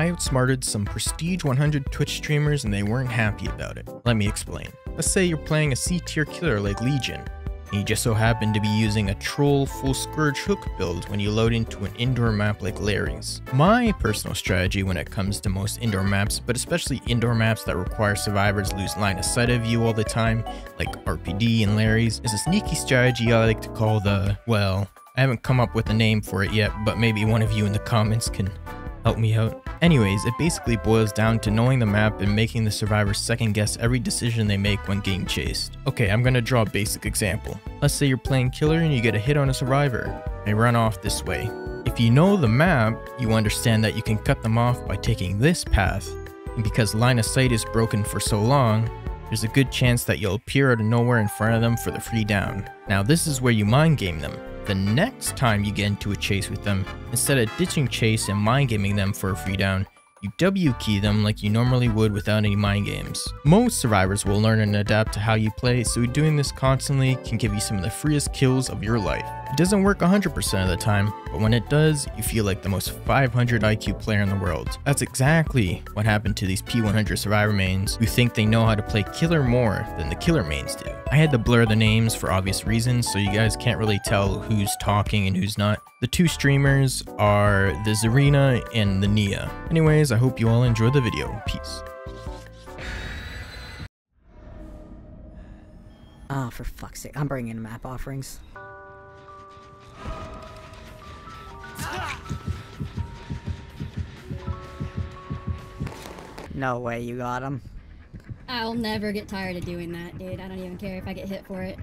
I outsmarted some Prestige 100 Twitch streamers and they weren't happy about it. Let me explain. Let's say you're playing a C tier killer like Legion, and you just so happen to be using a troll full scourge hook build when you load into an indoor map like Lery's. My personal strategy when it comes to most indoor maps, but especially indoor maps that require survivors lose line of sight of you all the time, like RPD and Lery's, is a sneaky strategy I like to call the, well, I haven't come up with a name for it yet, but maybe one of you in the comments can help me out. Anyways, it basically boils down to knowing the map and making the survivors second guess every decision they make when getting chased. Okay, I'm gonna draw a basic example. Let's say you're playing killer and you get a hit on a survivor. They run off this way. If you know the map, you understand that you can cut them off by taking this path, and because line of sight is broken for so long, there's a good chance that you'll appear out of nowhere in front of them for the free down. Now this is where you mind game them. The next time you get into a chase with them, instead of ditching chase and mind gaming them for a free down, you W key them like you normally would without any mind games. Most survivors will learn and adapt to how you play, so doing this constantly can give you some of the freest kills of your life. It doesn't work 100% of the time, but when it does, you feel like the most 500 IQ player in the world. That's exactly what happened to these P100 survivor mains who think they know how to play killer more than the killer mains do. I had to blur the names for obvious reasons, so you guys can't really tell who's talking and who's not. The two streamers are the Zarina and the Nia. Anyways, I hope you all enjoyed the video. Peace. Oh, for fuck's sake. I'm bringing in map offerings. No way you got him. I'll never get tired of doing that, dude. I don't even care if I get hit for it.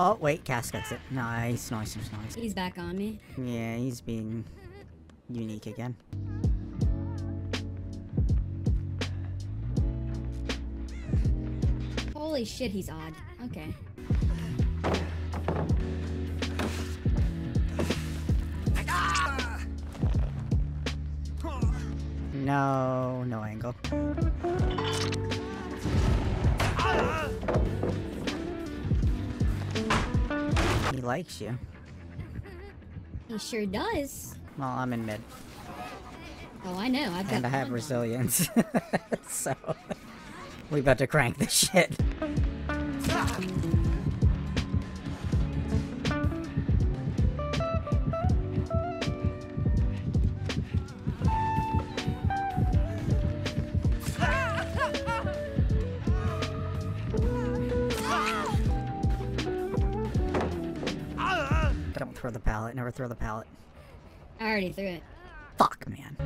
Oh, wait, Cass gets it. Nice, nice, nice, nice. He's back on me. Yeah, he's being unique again. Holy shit, he's odd. Okay. No, no angle. He likes you. He sure does. Well, I'm in mid. Oh, I know. I've got And I have resilience. so, we about to crank this shit. Throw the pallet. Never throw the pallet. I already threw it. Fuck, man.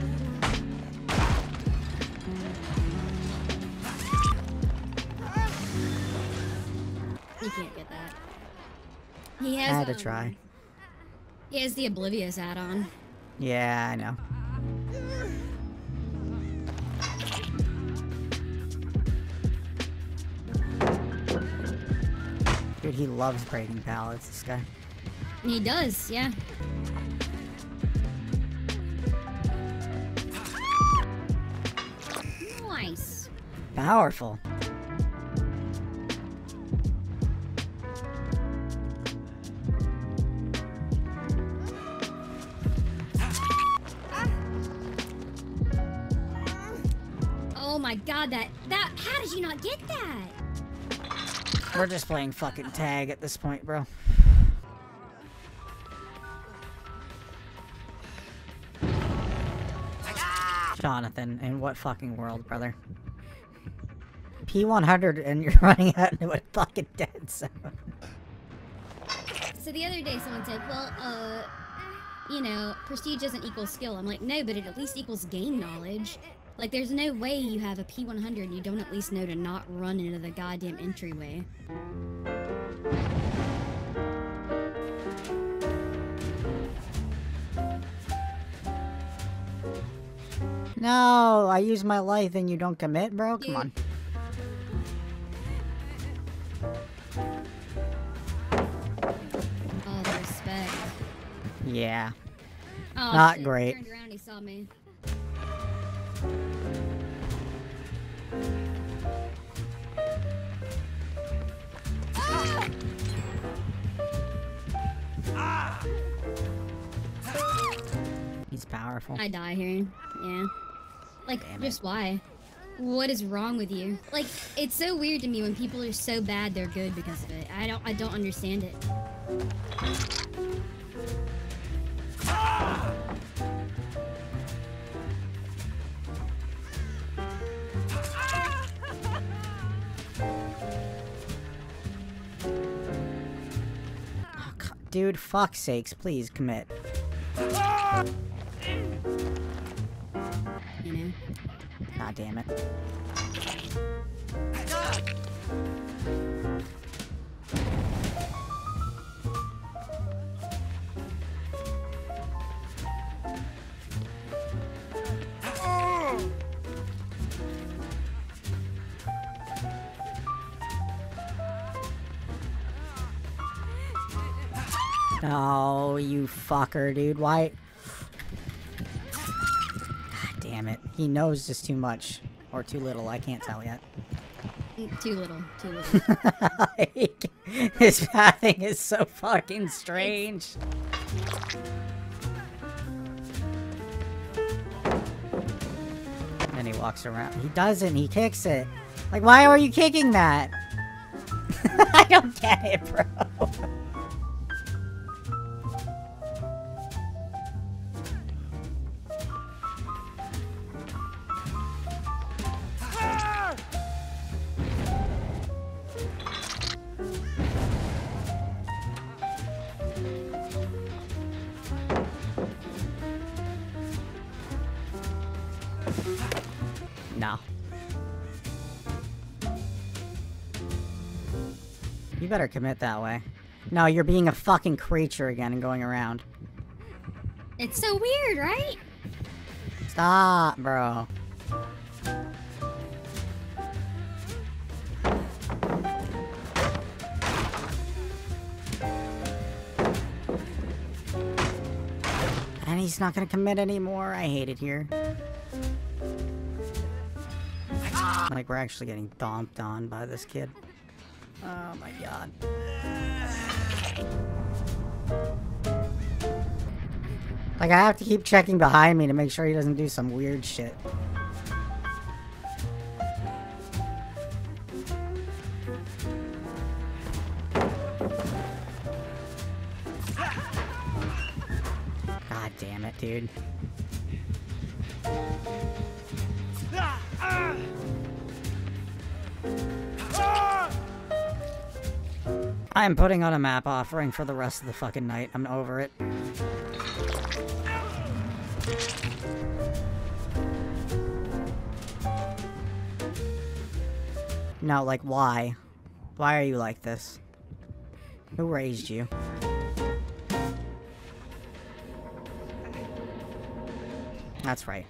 You can't get that. He has. I had to um, try. He has the Oblivious add-on. Yeah, I know. Dude, he loves breaking pallets, this guy. He does, yeah. Nice. Powerful. Oh my god, that that how did you not get that? We're just playing fucking tag at this point, bro. Jonathan, in what fucking world, brother? P100 and you're running out into a fucking dead zone. So the other day someone said, well, uh, you know, prestige doesn't equal skill. I'm like, no, but it at least equals game knowledge. Like, there's no way you have a P100 and you don't at least know to not run into the goddamn entryway. No, I use my life and you don't commit, bro? Come on. All the respect. Yeah. Oh, Not shit, great. He turned around, he saw me. He's powerful. I die here. Yeah. Like, Damn it. just why? What is wrong with you? Like, it's so weird to me when people are so bad they're good because of it. I don't. I don't understand it. Oh, Dude, fuck sakes, please commit. You God damn it. Oh, you fucker, dude. Why? He knows just too much. Or too little, I can't tell yet. Too little. Too little. like, his pathing is so fucking strange. And he walks around. He doesn't, he kicks it. Like, why are you kicking that? I don't get it, bro. No. You better commit that way. No, you're being a fucking creature again and going around. it's so weird, right? Stop, bro. And he's not gonna commit anymore. I hate it here. Like, we're actually getting domped on by this kid. Oh my god. Like, I have to keep checking behind me to make sure he doesn't do some weird shit. God damn it, dude. I'm putting on a map offering for the rest of the fucking night. I'm over it. No, like, why? Why are you like this? Who raised you? That's right.